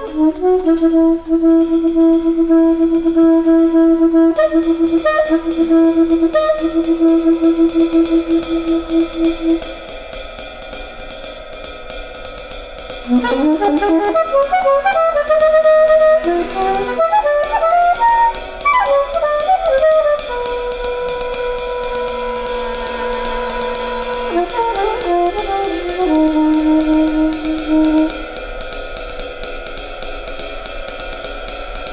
Thank you.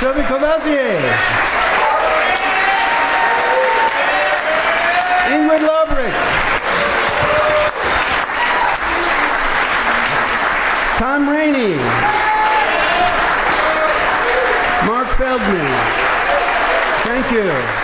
Toby Courvoisier. Ingrid Lobrick. Tom Rainey. Mark Feldman. Thank you.